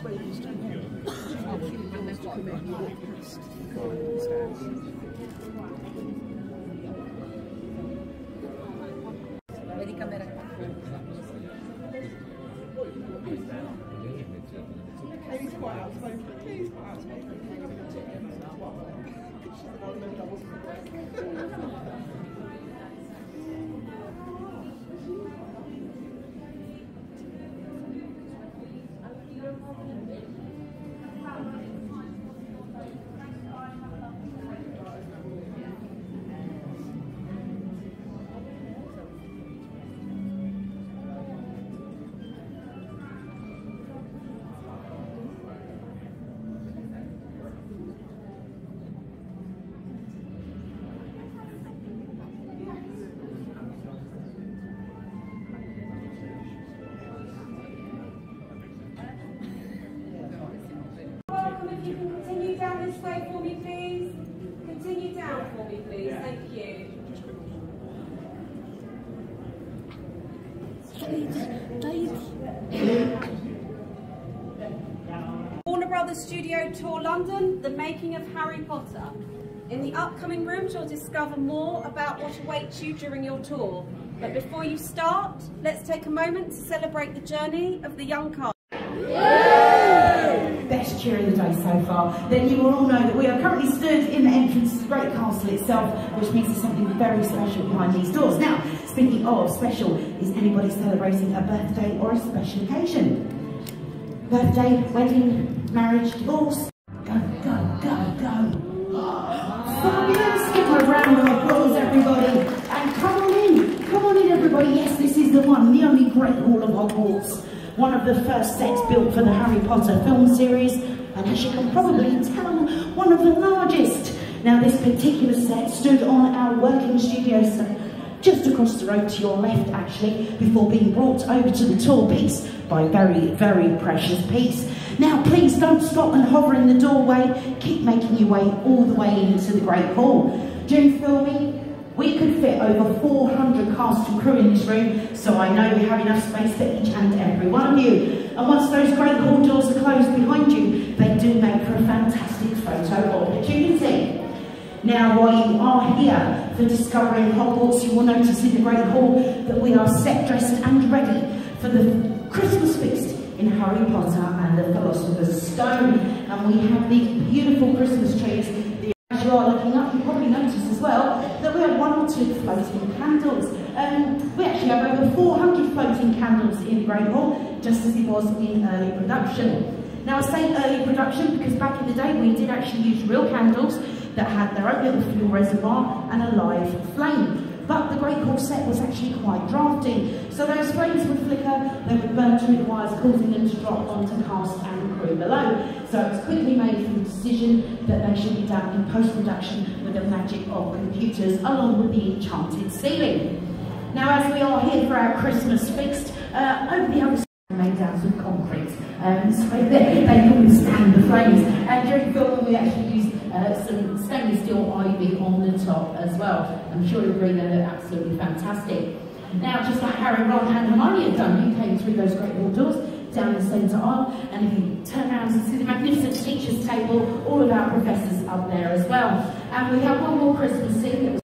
Is where you to come in, walk past, the stairs. Camera. She's doubles. Welcome, Brothers Studio Tour London, the making of Harry Potter. In the upcoming rooms, you'll discover more about what awaits you during your tour. But before you start, let's take a moment to celebrate the journey of the young cast. best cheer of the day so far, then you will all know that we are currently stood in the entrance to the Great Castle itself, which means there's something very special behind these doors. Now, speaking of special, is anybody celebrating a birthday or a special occasion? Birthday, wedding, marriage, divorce? Go, go, go, go. Fabulous! Give her a round of applause, everybody. And come on in, come on in, everybody. Yes, this is the one, the only Great Hall of Hogwarts. One of the first sets built for the Harry Potter film series, and as you can probably tell, one of the largest. Now, this particular set stood on our working studio set just across the road to your left, actually, before being brought over to the tour piece by very, very precious piece. Now, please don't stop and hover in the doorway. Keep making your way all the way into the Great Hall. During filming, we could fit over 400 cast and crew in this room, so I know we have enough space for each and every one of you. And once those great hall doors are closed behind you, they do make for a fantastic photo opportunity. Now, while you are here for discovering Hogwarts, you will notice in the Great Hall that we are set, dressed and ready for the Christmas in Harry Potter and the Philosopher's Stone. And we have these beautiful Christmas trees. As you are looking up, you probably notice as well that we have one or two floating candles. Um, we actually have over 400 floating candles in Great Hall, just as it was in early production. Now I say early production because back in the day we did actually use real candles that had their own little fuel reservoir and a live flame. But the Great Corset was actually quite drafty, so those flames would flicker, they would burn through the wires, causing them to drop onto cast and crew below. So it was quickly made for the decision that they should be done in post-production with the magic of computers, along with the enchanted ceiling. Now, as we are here for our Christmas feast, uh, over the other side made out of concrete, um, so they, they can withstand the flames. And during filming, we actually uh, some stainless steel ivy on the top as well. I'm sure you'll agree they look absolutely fantastic. Now, just like Harry, Ron and Hermione have done, came through those great hall doors down the centre aisle, and if you turn around and see the magnificent teachers table, all of our professors up there as well. And we have one more Christmas scene that was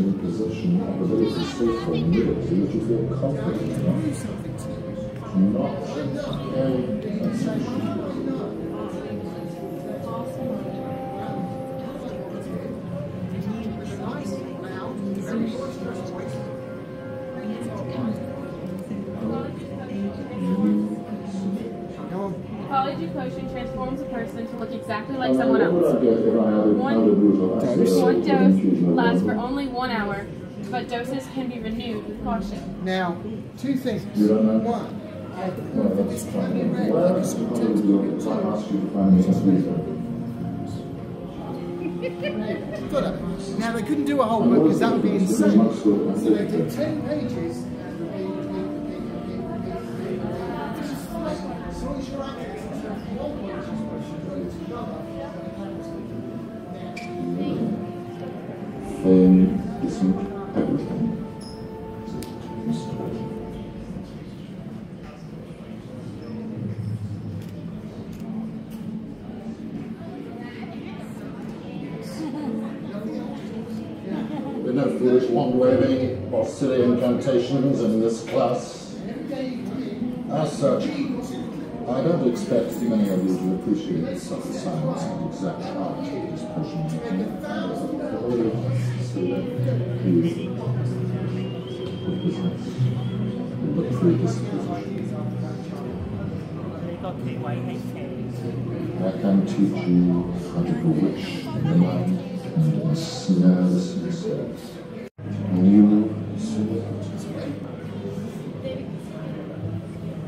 in position of ability to speak for liberty that you feel confident enough not exactly like someone else. One- acid One dose lasts for only one hour, but doses can be renewed with caution. Now, two things. One. Now, they couldn't do a whole book because that would be insane. So they did 10 pages. Can teach you how to bewitch the mind and the senses. You select.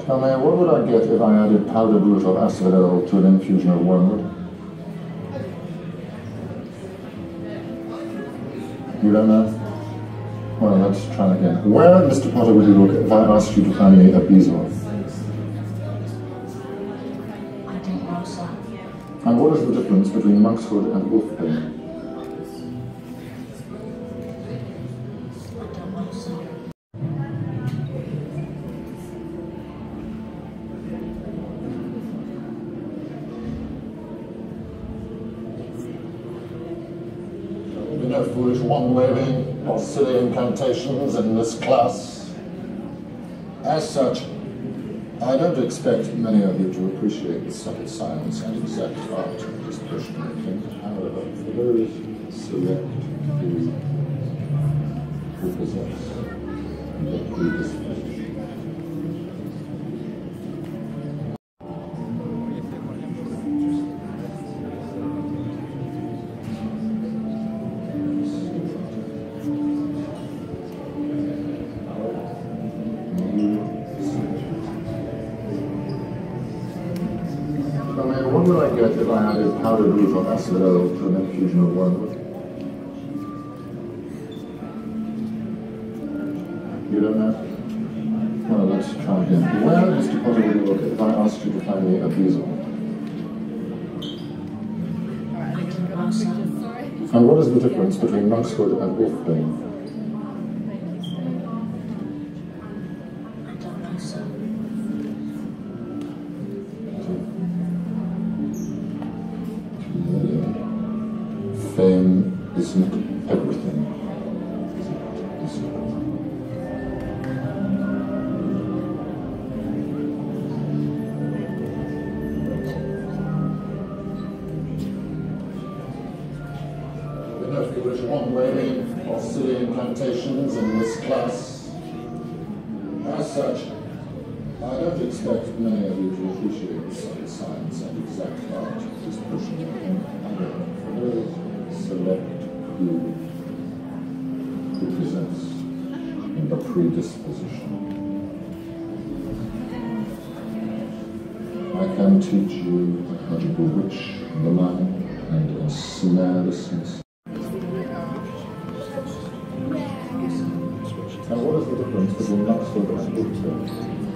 Tell me, what would I get if I added powdered root of asphodel to an infusion of wormwood? You don't know? Well, let's try again. Where, Mr. Potter, would you look if I asked you to find me a bezoar? I don't know, sir. And what is the difference between monkshood and wolfbane? In this class. As such, I don't expect many of you to appreciate the subtle science and exact art of this potion making. However, for those select who possess predisposition. 0 to an infusion of 1. You don't know? Well, let's try again. Where is the Potter, when you look if I asked you to find me a bezoar. And what is the difference between monkshood and wolfbane? The predisposition. I can teach you how to bewitch the mind and ensnare the senses. And what is the difference between Knoxville and Woodstock?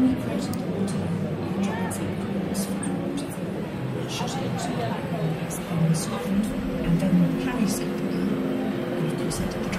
my first daughter, Jonathan, was found shot into the exposed and then Harry said, and they said,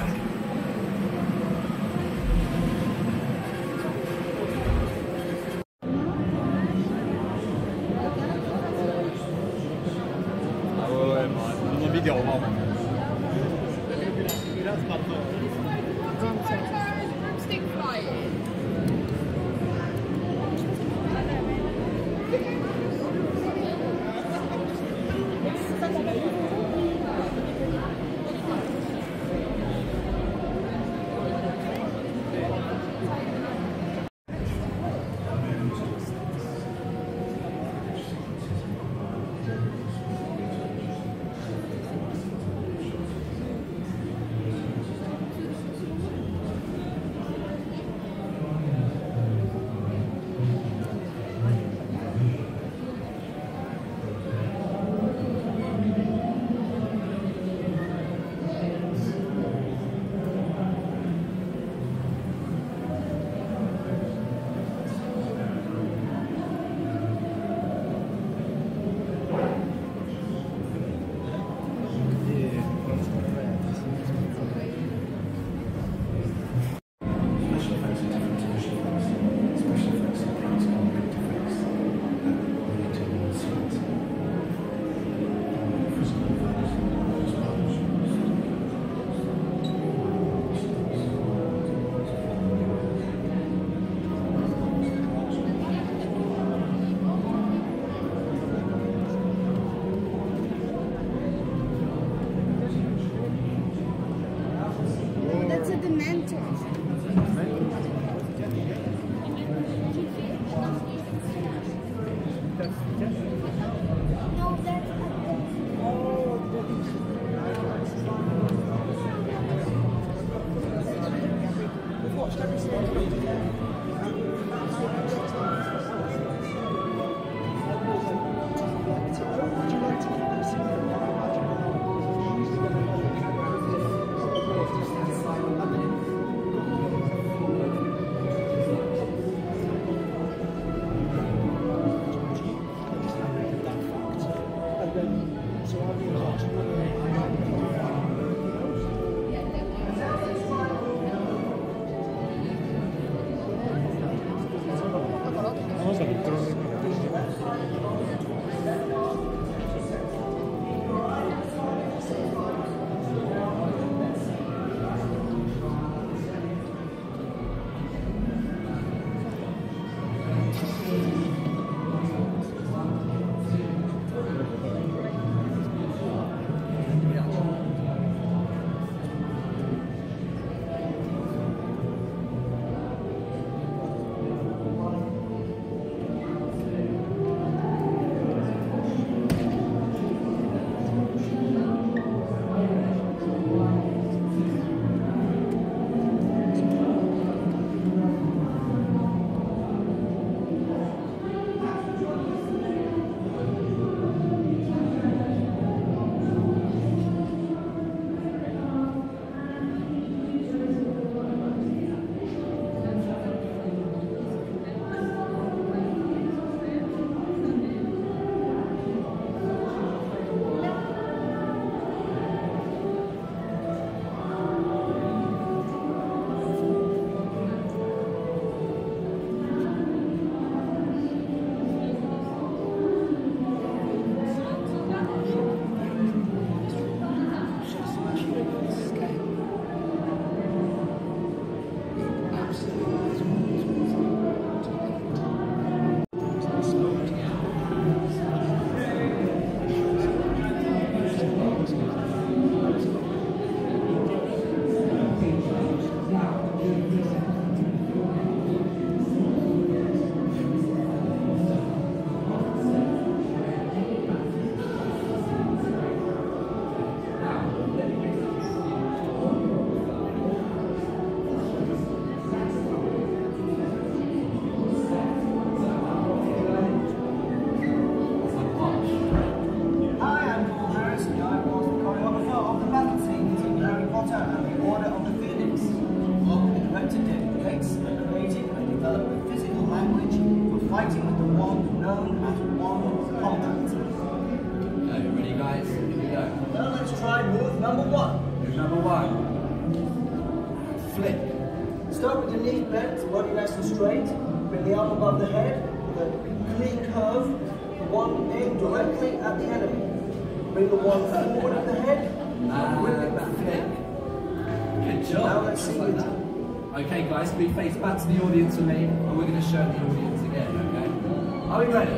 we face back to the audience with me and we're going to show the audience again, okay? Are we ready?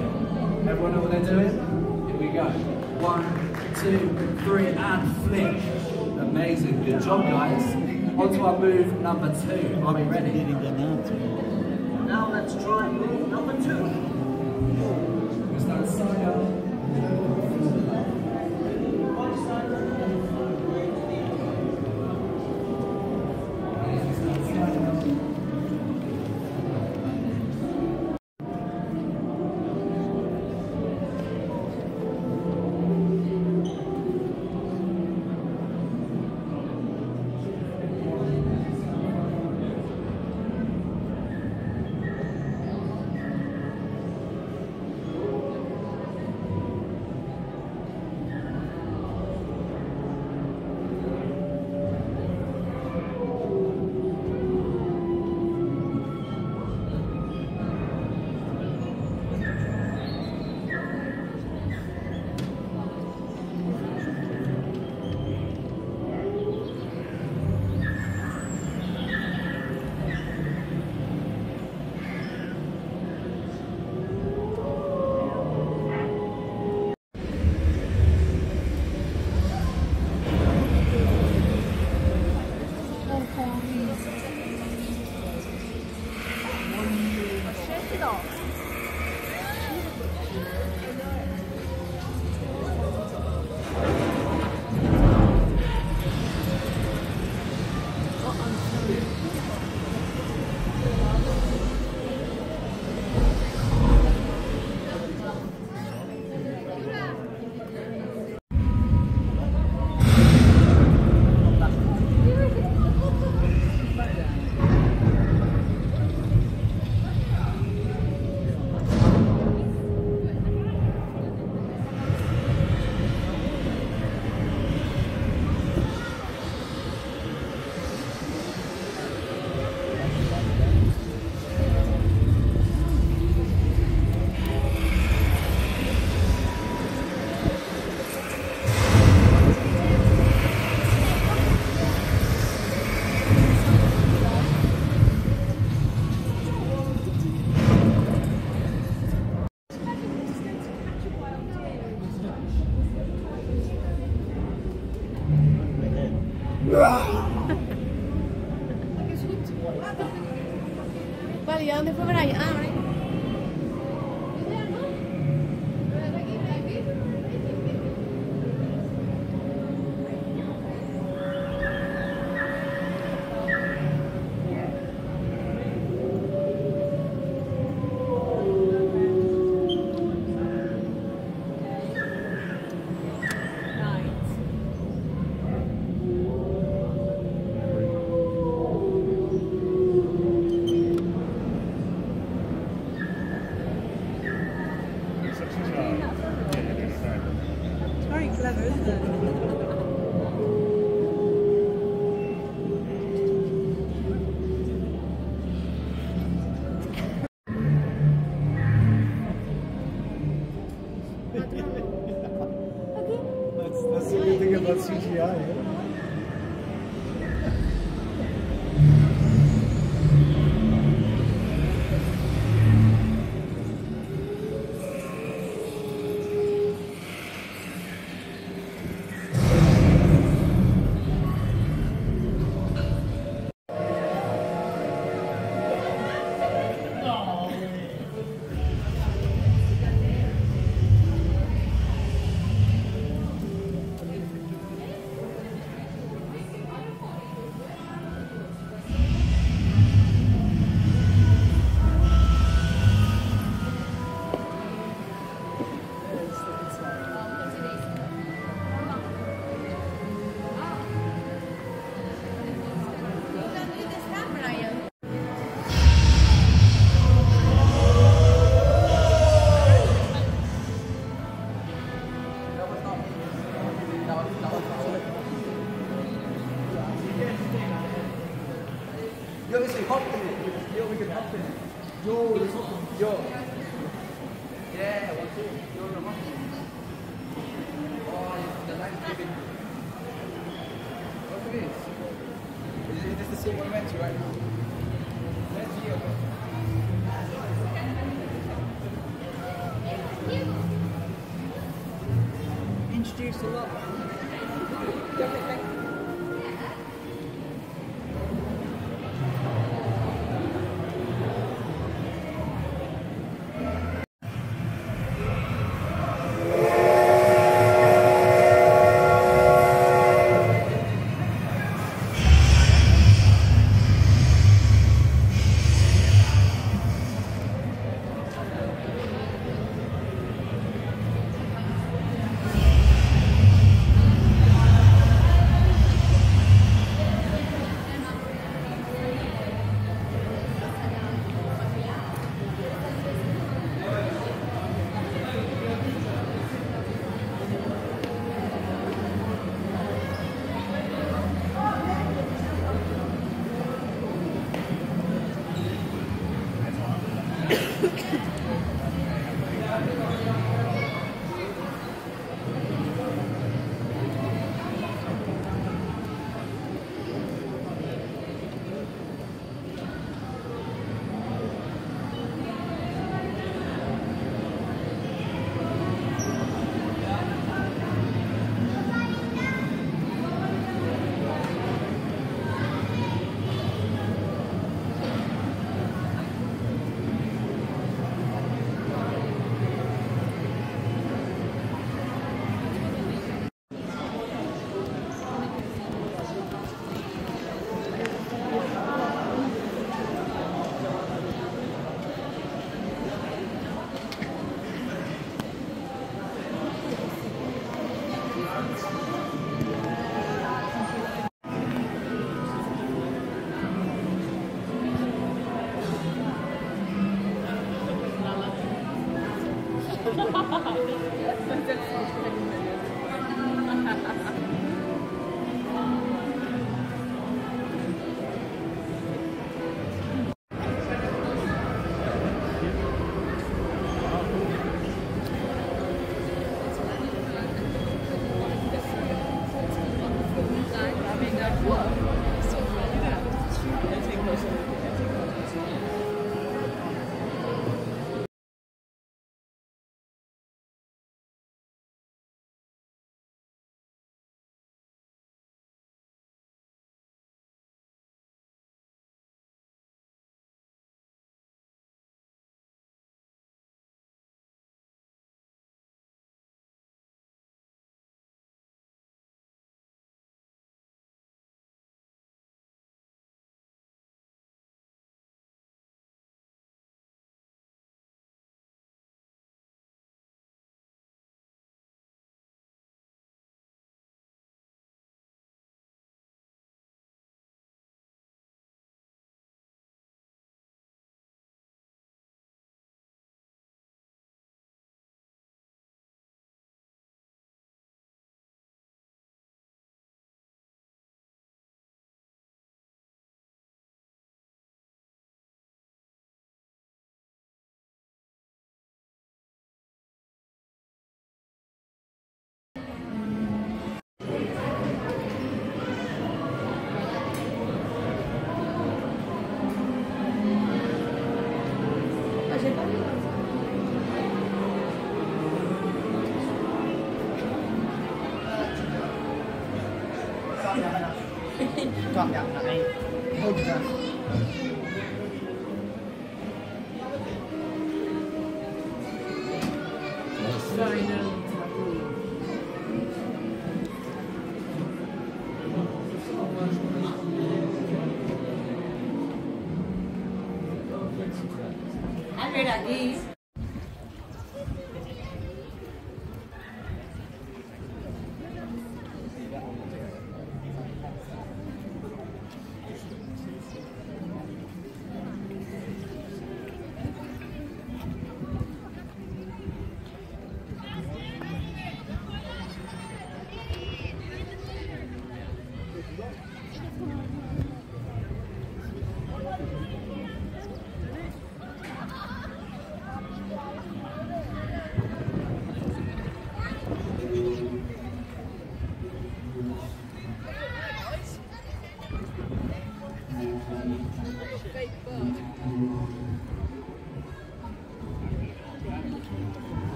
Everyone know what they're doing? Here we go. One, two, three, and flick. Amazing. Good job guys. On to our move number two. Are we ready? Now let's try move number two. We stand Uh, that's, that's the good thing about CGI, yeah?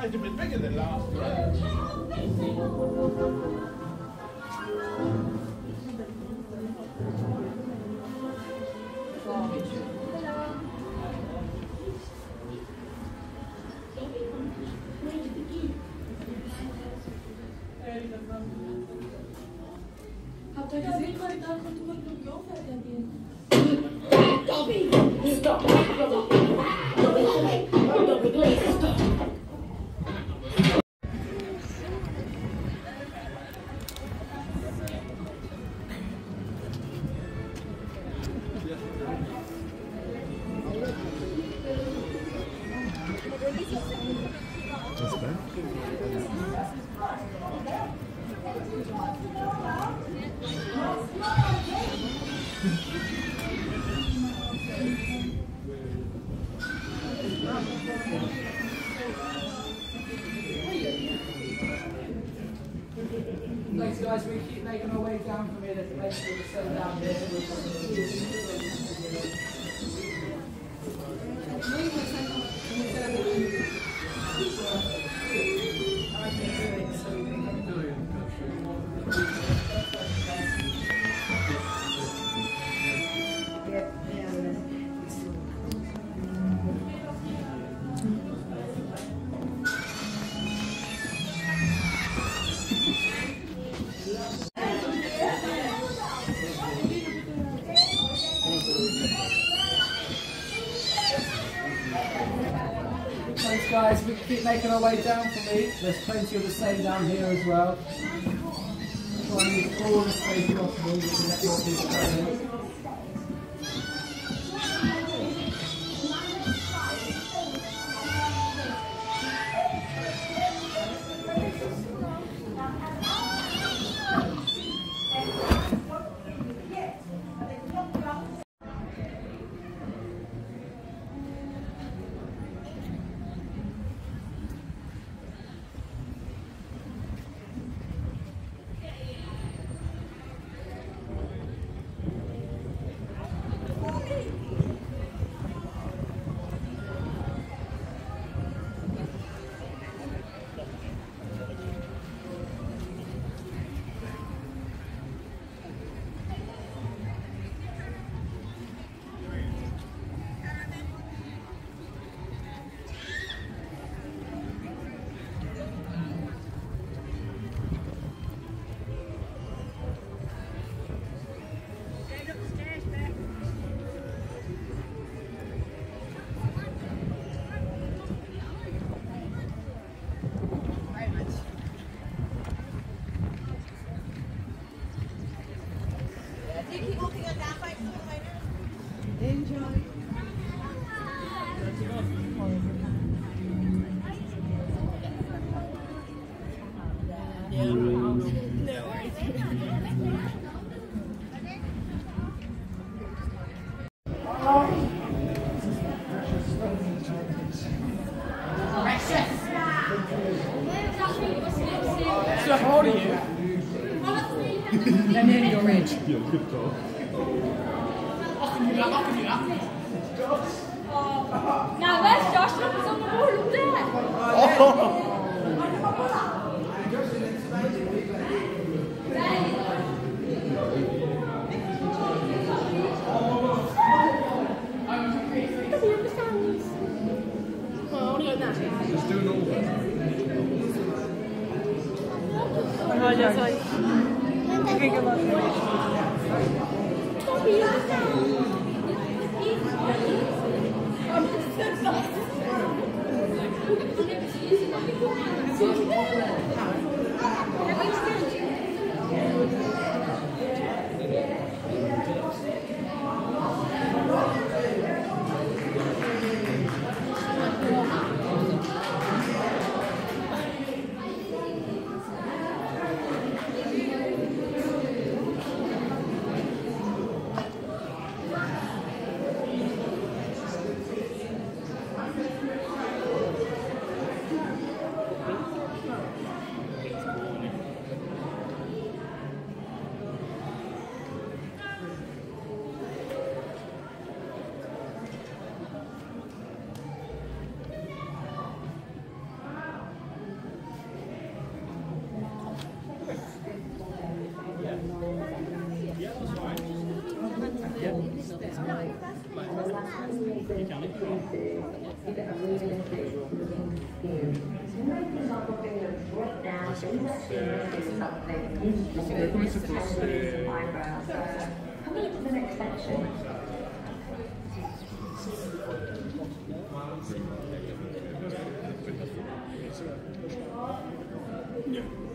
Quite a bit bigger than last keep making our way down for me. There's plenty of the same down here as well.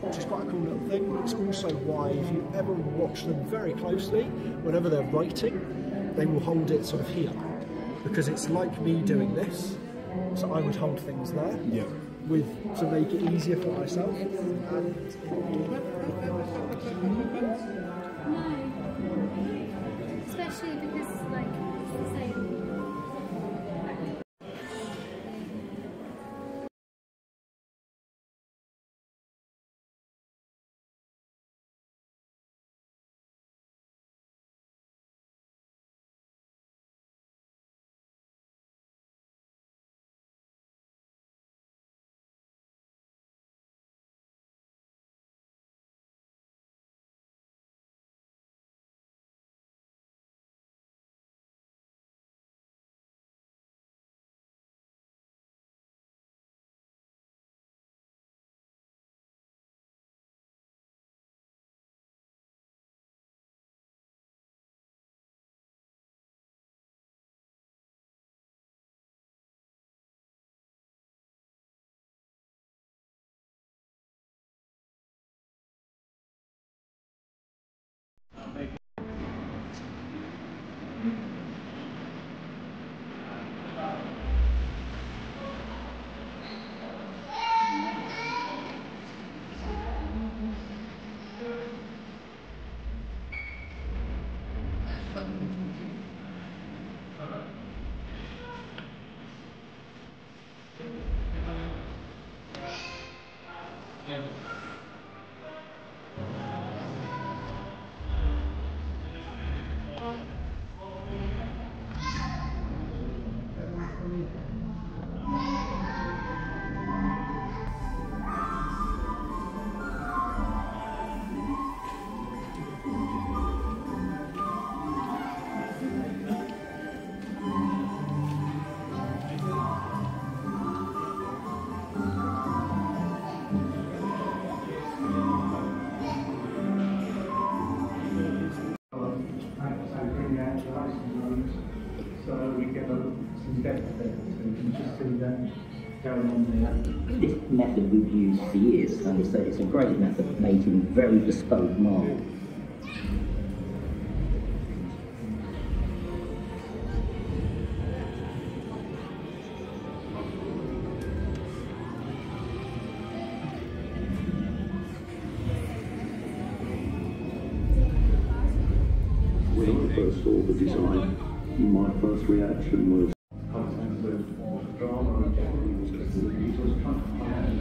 Which is quite a cool little thing. It's also why, if you ever watch them very closely, whenever they're writing, they will hold it sort of here. Because it's like me doing this, so I would hold things there. Yeah. With to make it easier for myself. And Especially because, used for years, and it's a, it's a great method of making very bespoke marble. When I first saw the design, my first reaction was Content of drama and technically was just he was trying to find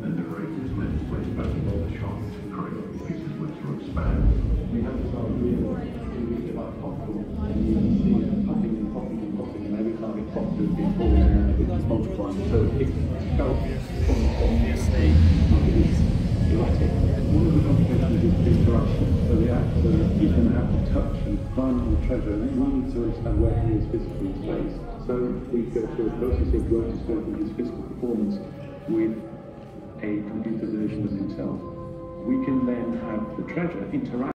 the narrator's meant to back on the shot to create will expand. We have to start really thinking about popcorn and you can see popping and popping and popping and every time it pops been falling out it's multiplying. So it felt obviously erotic. One of the complications is interaction. So the actor is going to have to touch and find the treasure and then we need to understand where he is physically space. So we go through a process of rotoscoping his physical performance with a computer version of himself. We can then have the treasure interact.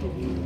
Thank you.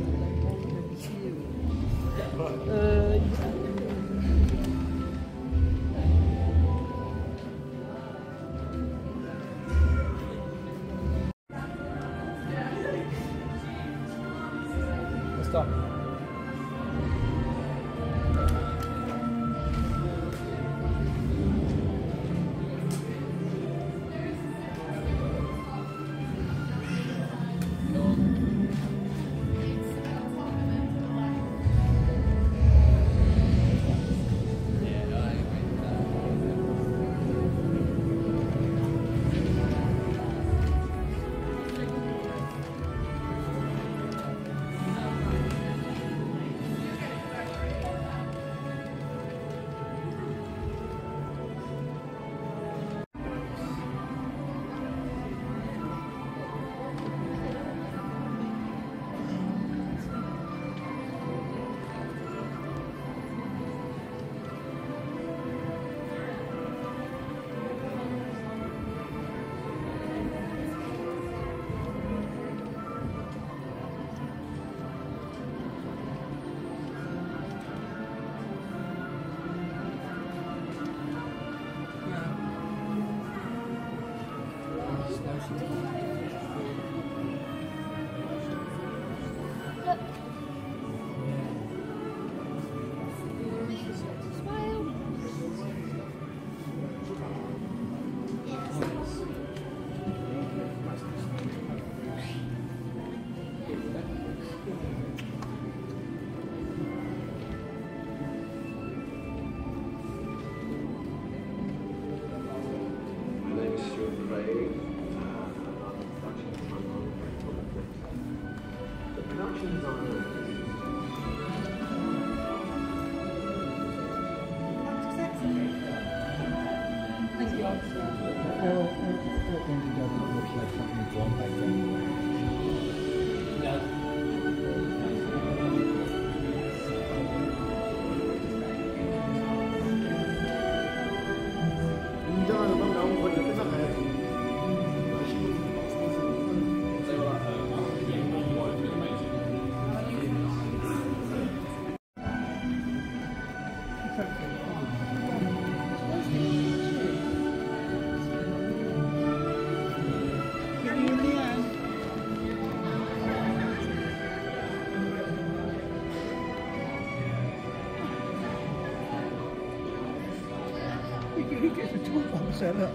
The production designer cái chút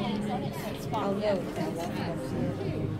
little diamond